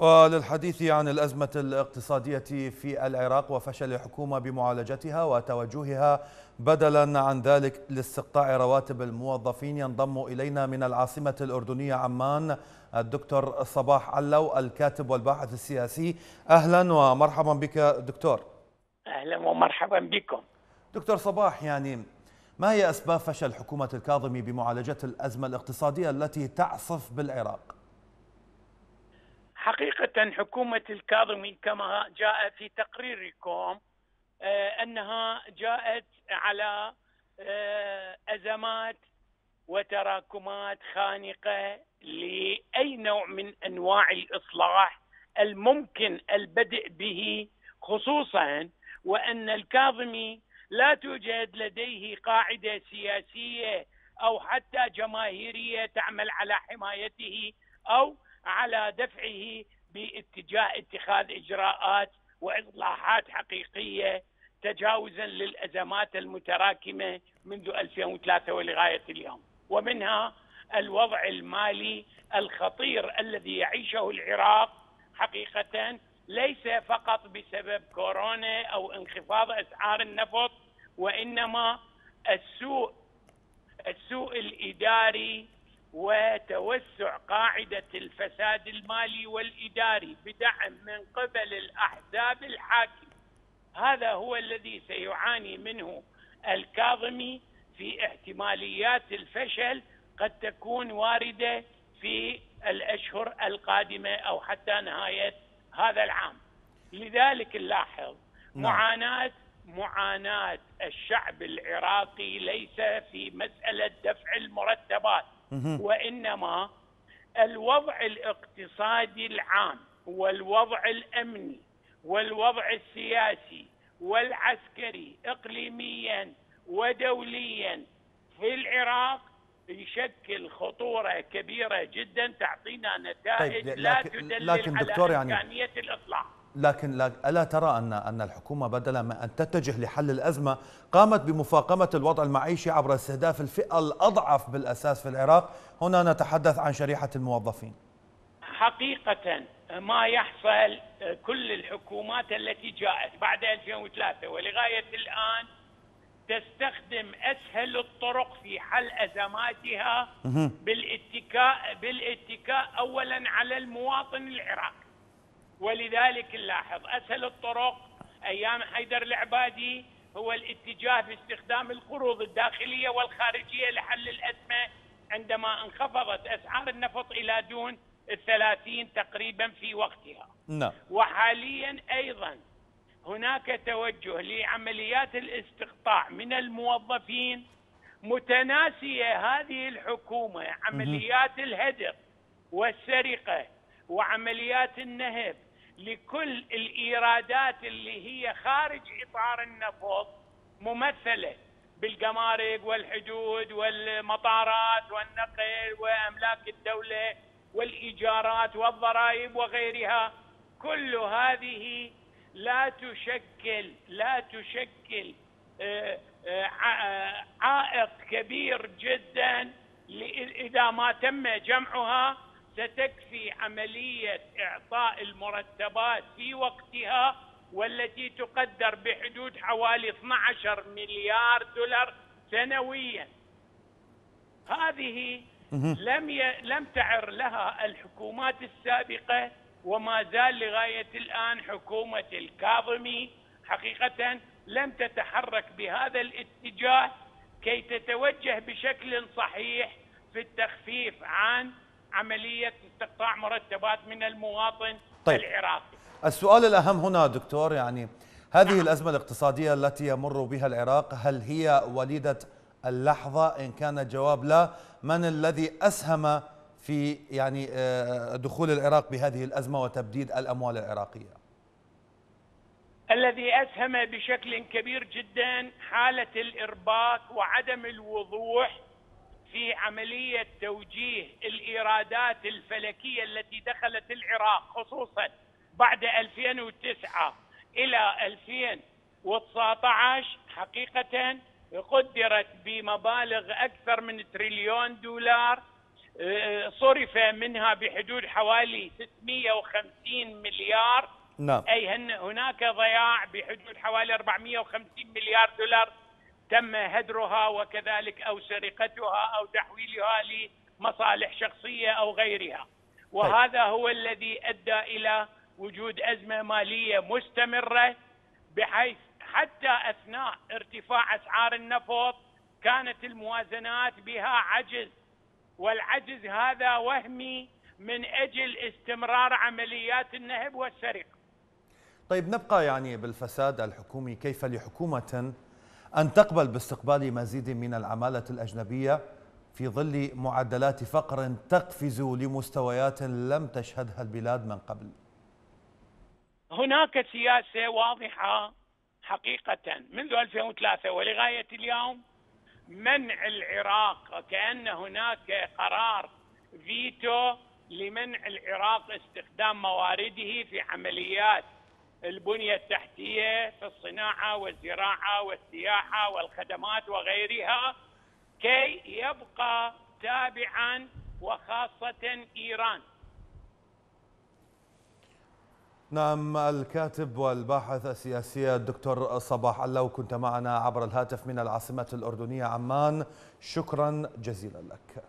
وللحديث عن الأزمة الاقتصادية في العراق وفشل الحكومة بمعالجتها وتوجهها بدلا عن ذلك لاستقطاع رواتب الموظفين ينضم إلينا من العاصمة الأردنية عمان الدكتور صباح علو الكاتب والباحث السياسي. أهلا ومرحبا بك دكتور. أهلا ومرحبا بكم. دكتور صباح يعني ما هي أسباب فشل حكومة الكاظمي بمعالجة الأزمة الاقتصادية التي تعصف بالعراق؟ حقيقة حكومة الكاظمي كما جاء في تقريركم آه، أنها جاءت على آه، أزمات وتراكمات خانقة لأي نوع من أنواع الإصلاح الممكن البدء به خصوصا وأن الكاظمي لا توجد لديه قاعدة سياسية أو حتى جماهيرية تعمل على حمايته أو على دفعه باتجاه اتخاذ إجراءات وإصلاحات حقيقية تجاوزا للأزمات المتراكمة منذ 2003 ولغاية اليوم. ومنها الوضع المالي الخطير الذي يعيشه العراق حقيقة ليس فقط بسبب كورونا أو انخفاض أسعار النفط وإنما السوء السوء الإداري وتوسع قاعدة الفساد المالي والإداري بدعم من قبل الأحزاب الحاكمة. هذا هو الذي سيعاني منه الكاظمي في احتماليات الفشل قد تكون واردة في الأشهر القادمة أو حتى نهاية هذا العام. لذلك نلاحظ نعم. معاناه معاناة الشعب العراقي ليس في مسألة دفع المرتبات. وإنما الوضع الاقتصادي العام والوضع الأمني والوضع السياسي والعسكري اقليميا ودوليا في العراق يشكل خطورة كبيرة جدا تعطينا نتائج طيب لا تدلل لكن دكتور على يعني إمكانية الاصلاح لكن ألا ترى ان أن الحكومة بدلا من أن تتجه لحل الأزمة قامت بمفاقمة الوضع المعيشي عبر استهداف الفئة الأضعف بالأساس في العراق. هنا نتحدث عن شريحة الموظفين. حقيقة ما يحصل كل الحكومات التي جاءت بعد 2003 ولغاية الآن تستخدم أسهل الطرق في حل أزماتها بالاتكاء بالاتكاء اولا على المواطن العراقي. ولذلك نلاحظ أسهل الطرق أيام حيدر العبادي هو الاتجاه باستخدام القروض الداخلية والخارجية لحل الأزمة عندما انخفضت أسعار النفط إلى دون الثلاثين تقريبا في وقتها. نعم. وحاليا أيضا هناك توجه لعمليات الاستقطاع من الموظفين. متناسية هذه الحكومة عمليات الهدر والسرقة وعمليات النهب لكل الإيرادات اللي هي خارج إطار النفط ممثلة بالجمارك والحدود والمطارات والنقل وأملاك الدولة والإيجارات والضرائب وغيرها كل هذه لا تشكل لا تشكل آه، آه، عائق كبير جدا اذا ما تم جمعها ستكفي عملية إعطاء المرتبات في وقتها والتي تقدر بحدود حوالي 12 مليار دولار سنويا. هذه لم ي... لم تعر لها الحكومات السابقة وما زال لغاية الآن حكومة الكاظمي حقيقة لم تتحرك بهذا الاتجاه كي تتوجه بشكل صحيح في التخفيف عن عملية استقطاع مرتبات من المواطن طيب. العراقي. السؤال الأهم هنا دكتور يعني هذه نعم. الأزمة الاقتصادية التي يمر بها العراق هل هي وليدة اللحظة إن كان الجواب لا من الذي أسهم في يعني آه، دخول العراق بهذه الأزمة وتبديد الأموال العراقية؟ الذي أسهم بشكل كبير جدا حالة الإرباك وعدم الوضوح في عملية توجيه الإيرادات الفلكية التي دخلت العراق خصوصا بعد 2009 إلى 2019 حقيقه قدرت بمبالغ أكثر من تريليون دولار آه، صرف منها بحدود حوالي 650 مليار. نعم. أي هناك ضياع بحدود حوالي 450 مليار دولار. تم هدرها وكذلك أو سرقتها أو تحويلها لمصالح شخصية أو غيرها. وهذا هو الذي أدى إلى وجود أزمة مالية مستمرة بحيث حتى أثناء ارتفاع أسعار النفط كانت الموازنات بها عجز. والعجز هذا وهمي من أجل استمرار عمليات النهب والسرقة. طيب نبقى يعني بالفساد الحكومي كيف لحكومة أن تقبل باستقبال مزيد من العمالة الأجنبية في ظل معدلات فقر تقفز لمستويات لم تشهدها البلاد من قبل. هناك سياسة واضحة حقيقة. منذ 2003 ولغاية اليوم منع العراق كأن هناك قرار فيتو لمنع العراق استخدام موارده في عمليات البنية التحتية في الصناعة والزراعة والسياحة والخدمات وغيرها كي يبقى تابعا وخاصة إيران. نعم الكاتب والباحث السياسي الدكتور صباح الله كنت معنا عبر الهاتف من العاصمة الأردنية عمان. شكرا جزيلا لك.